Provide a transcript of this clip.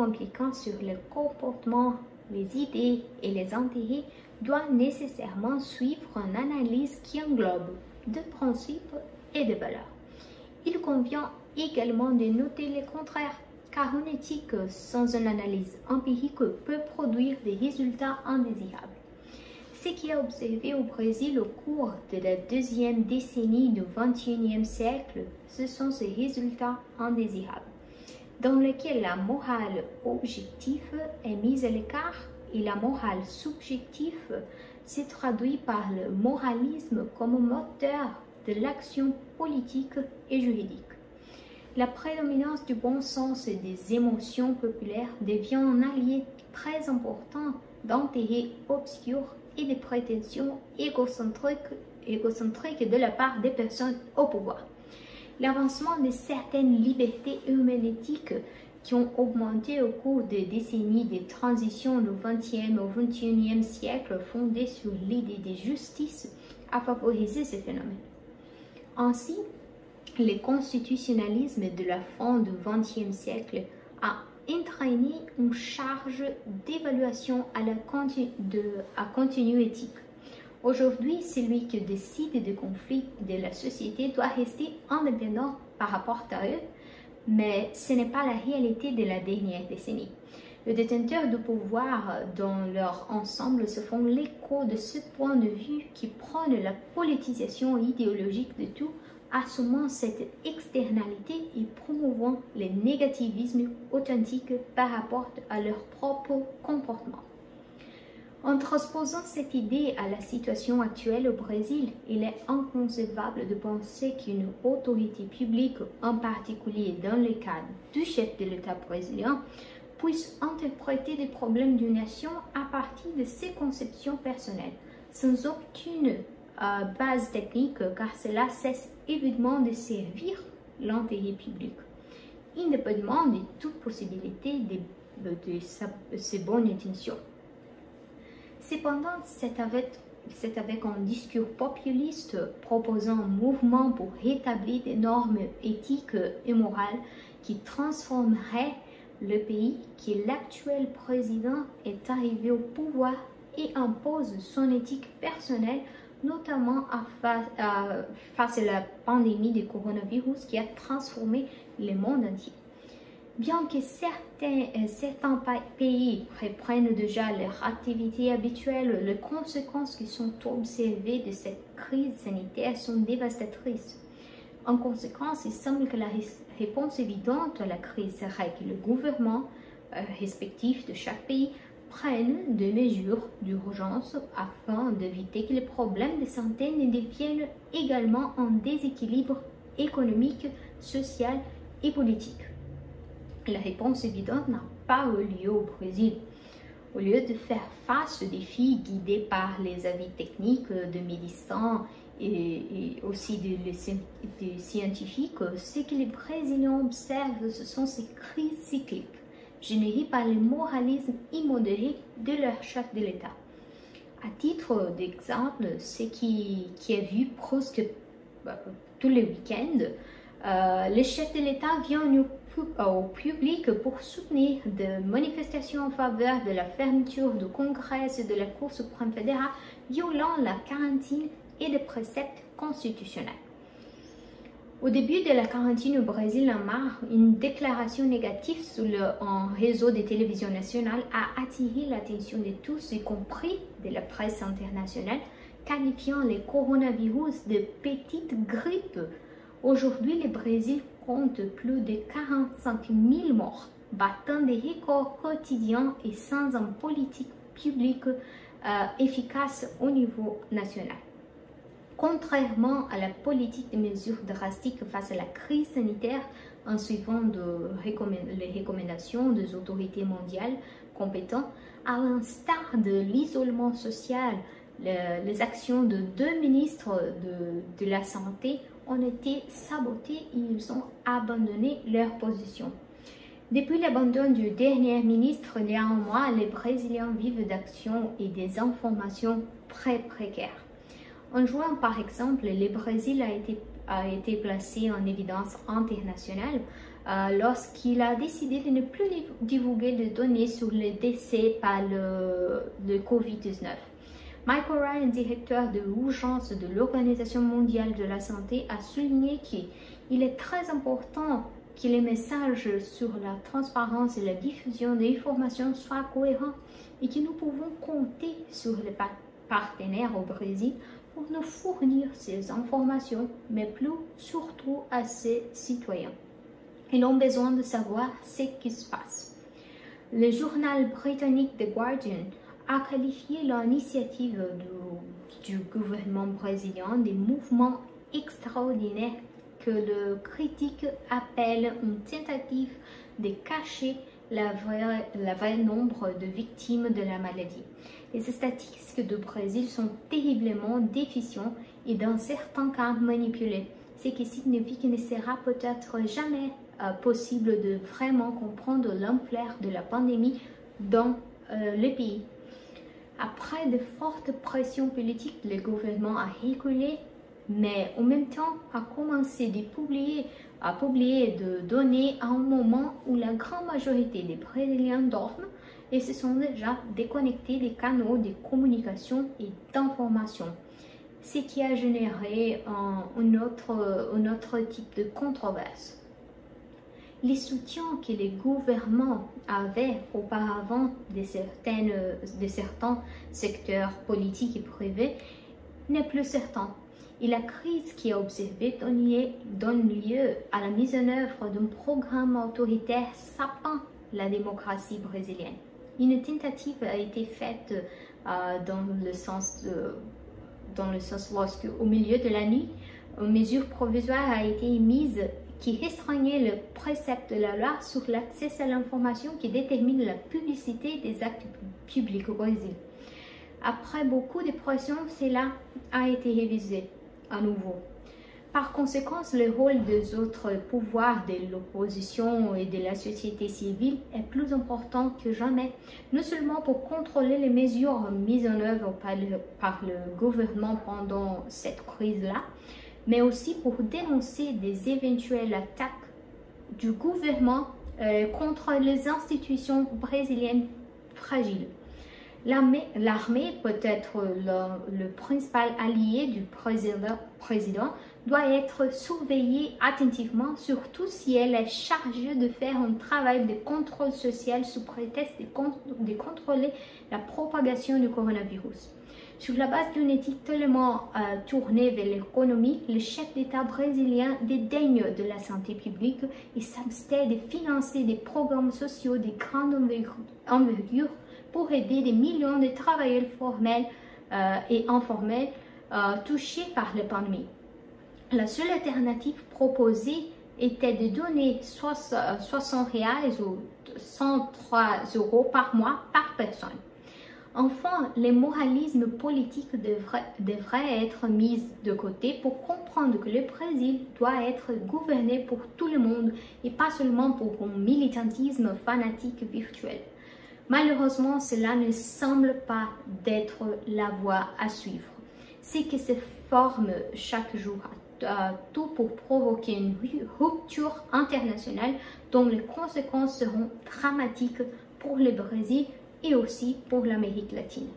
impliquant sur le comportement, les idées et les intérêts doit nécessairement suivre une analyse qui englobe de principes et de valeurs. Il convient également de noter le contraire, car une éthique sans une analyse empirique peut produire des résultats indésirables. Ce qui est observé au Brésil au cours de la deuxième décennie du XXIe siècle, ce sont ces résultats indésirables, dans lesquels la morale objective est mise à l'écart et la morale subjective se traduit par le moralisme comme moteur de l'action politique et juridique. La prédominance du bon sens et des émotions populaires devient un allié très important d'intérêts obscurs et de prétentions égocentriques de la part des personnes au pouvoir. L'avancement de certaines libertés humanétiques qui ont augmenté au cours des décennies de transition du XXe au XXIe siècle fondées sur l'idée de justice a favorisé ce phénomène. Ainsi, le constitutionnalisme de la fin du XXe siècle a entraîné une charge d'évaluation à la continu éthique. Aujourd'hui, celui qui décide des conflits de la société doit rester indépendant par rapport à eux, mais ce n'est pas la réalité de la dernière décennie. Les détenteurs de pouvoir dans leur ensemble se font l'écho de ce point de vue qui prône la politisation idéologique de tout assumant cette externalité et promouvant le négativisme authentique par rapport à leur propre comportement. En transposant cette idée à la situation actuelle au Brésil, il est inconcevable de penser qu'une autorité publique, en particulier dans le cadre du chef de l'État brésilien, puisse interpréter les problèmes d'une nation à partir de ses conceptions personnelles, sans aucune base technique car cela cesse évidemment de servir l'intérêt public, indépendamment de toute possibilité de, de, ses bonnes intentions. Cependant, c'est avec, un discours populiste proposant un mouvement pour rétablir des normes éthiques et morales qui transformeraient le pays que l'actuel président est arrivé au pouvoir et impose son éthique personnelle notamment face à la pandémie du coronavirus qui a transformé le monde entier. Bien que certains, euh, pays reprennent déjà leur activité habituelle, les conséquences qui sont observées de cette crise sanitaire sont dévastatrices. En conséquence, il semble que la réponse évidente à la crise serait que le gouvernement euh, respectif de chaque pays prennent des mesures d'urgence afin d'éviter que les problèmes de santé ne deviennent également un déséquilibre économique, social et politique. La réponse évidente n'a pas eu lieu au Brésil. Au lieu de faire face aux défis guidés par les avis techniques de médecins et, aussi de, scientifiques, ce que les Brésiliens observent, ce sont ces crises cycliques générés par le moralisme immodéré de leur chef de l'État. À titre d'exemple, ce qui, est vu presque bah, tous les week-ends, euh, le chef de l'État vient au, public pour soutenir des manifestations en faveur de la fermeture du Congrès et de la Cour suprême fédérale, violant la quarantaine et des préceptes constitutionnels. Au début de la quarantaine au Brésil en mars, une déclaration négative sur le réseau de télévision nationale a attiré l'attention de tous, y compris de la presse internationale, qualifiant le coronavirus de petite grippe. Aujourd'hui, le Brésil compte plus de 45 000 morts, battant des records quotidiens et sans une politique publique euh, efficace au niveau national. Contrairement à la politique de mesures drastiques face à la crise sanitaire, en suivant les recommandations des autorités mondiales compétentes, à l'instar de l'isolement social, les actions de deux ministres de, la Santé ont été sabotées et ils ont abandonné leur position. Depuis l'abandon du dernier ministre mois, les Brésiliens vivent d'actions et des informations très précaires. En juin, par exemple, le Brésil a été, a été placé en évidence internationale euh, lorsqu'il a décidé de ne plus divulguer de données sur les décès par le COVID-19. Michael Ryan, directeur de l'urgence de l'Organisation mondiale de la santé, a souligné qu'il est très important que les messages sur la transparence et la diffusion des informations soient cohérents et que nous pouvons compter sur les partenaires au Brésil pour nous fournir ces informations, mais plus surtout à ses citoyens. Ils ont besoin de savoir ce qui se passe. Le journal britannique The Guardian a qualifié l'initiative du, gouvernement brésilien des mouvements extraordinaires que le critique appelle une tentative de cacher la vrai, nombre de victimes de la maladie. Les statistiques du Brésil sont terriblement déficientes et dans certains cas manipulées, ce qui signifie qu'il ne sera peut-être jamais euh, possible de vraiment comprendre l'ampleur de la pandémie dans euh, le pays. Après de fortes pressions politiques, le gouvernement a reculé mais en même temps a commencé de publier, à publier de données à un moment où la grande majorité des Brésiliens dorment et se sont déjà déconnectés des canaux de communication et d'information, ce qui a généré un, un, autre, un autre type de controverse. Les soutiens que les gouvernements avaient auparavant de, de certains secteurs politiques et privés n'est plus certain et la crise qui a observé donne lieu à la mise en œuvre d'un programme autoritaire sapant la démocratie brésilienne. Une tentative a été faite euh, dans le sens dans le sens lorsque au milieu de la nuit, une mesure provisoire a été émise qui restreignait le précepte de la loi sur l'accès à l'information qui détermine la publicité des actes publics au Brésil. Après beaucoup de pressions, cela a été révisé à nouveau. Par conséquent, le rôle des autres pouvoirs de l'opposition et de la société civile est plus important que jamais, non seulement pour contrôler les mesures mises en œuvre par le, par le gouvernement pendant cette crise-là, mais aussi pour dénoncer des éventuelles attaques du gouvernement euh, contre les institutions brésiliennes fragiles. L'armée, peut être le, principal allié du président, doit être surveillée attentivement, surtout si elle est chargée de faire un travail de contrôle social sous prétexte de, contrôler la propagation du coronavirus. Sur la base d'une éthique tellement euh, tournée vers l'économie, le chef d'État brésilien dédaigne de la santé publique et s'abstient de financer des programmes sociaux de grande envergure pour aider des millions de travailleurs formels euh, et informels euh, touchés par la pandémie. La seule alternative proposée était de donner 60 reais ou 103 euros par mois par personne. Enfin, le moralisme politique devrait, devrait, être mis de côté pour comprendre que le Brésil doit être gouverné pour tout le monde et pas seulement pour un militantisme fanatique virtuel. Malheureusement, cela ne semble pas d'être la voie à suivre. C'est que se forme chaque jour tout pour provoquer une rupture internationale dont les conséquences seront dramatiques pour le Brésil et aussi pour l'Amérique latine.